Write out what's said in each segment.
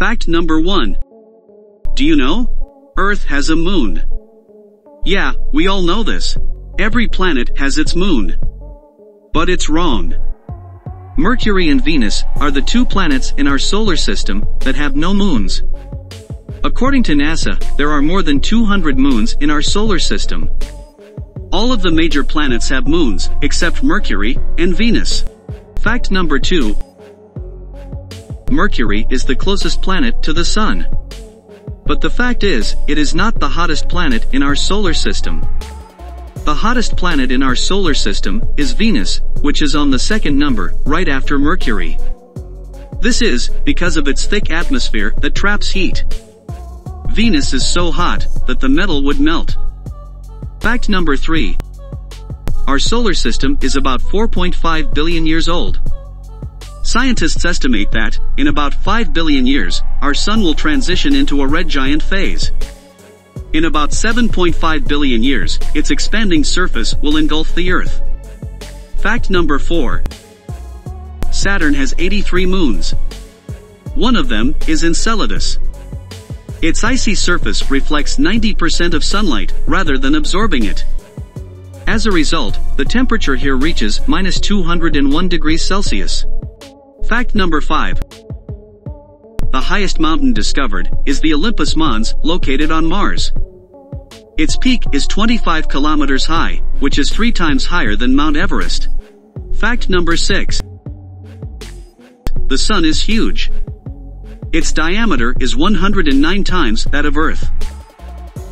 Fact number 1. Do you know? Earth has a moon. Yeah, we all know this. Every planet has its moon. But it's wrong. Mercury and Venus are the two planets in our solar system that have no moons. According to NASA, there are more than 200 moons in our solar system. All of the major planets have moons, except Mercury and Venus. Fact number 2. Mercury is the closest planet to the Sun. But the fact is, it is not the hottest planet in our solar system. The hottest planet in our solar system is Venus, which is on the second number, right after Mercury. This is, because of its thick atmosphere that traps heat. Venus is so hot, that the metal would melt. Fact number 3. Our solar system is about 4.5 billion years old. Scientists estimate that, in about 5 billion years, our sun will transition into a red giant phase. In about 7.5 billion years, its expanding surface will engulf the Earth. Fact number 4. Saturn has 83 moons. One of them is Enceladus. Its icy surface reflects 90% of sunlight, rather than absorbing it. As a result, the temperature here reaches minus 201 degrees Celsius. Fact number 5. The highest mountain discovered is the Olympus Mons, located on Mars. Its peak is 25 kilometers high, which is three times higher than Mount Everest. Fact number 6. The Sun is huge. Its diameter is 109 times that of Earth.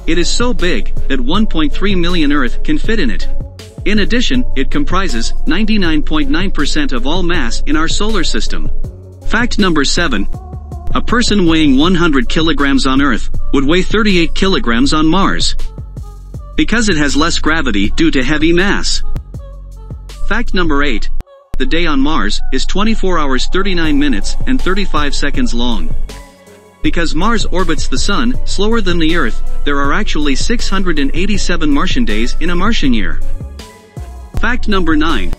It is so big that 1.3 million Earth can fit in it. In addition, it comprises 99.9% of all mass in our solar system. Fact number 7. A person weighing 100 kilograms on Earth would weigh 38 kilograms on Mars. Because it has less gravity due to heavy mass. Fact number 8. The day on Mars is 24 hours 39 minutes and 35 seconds long. Because Mars orbits the Sun slower than the Earth, there are actually 687 Martian days in a Martian year. Fact number 9.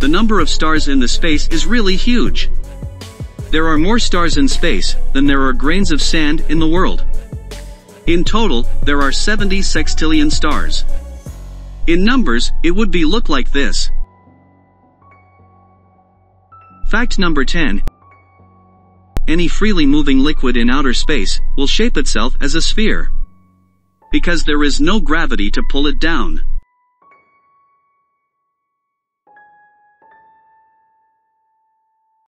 The number of stars in the space is really huge. There are more stars in space than there are grains of sand in the world. In total, there are 70 sextillion stars. In numbers, it would be look like this. Fact number 10. Any freely moving liquid in outer space will shape itself as a sphere. Because there is no gravity to pull it down.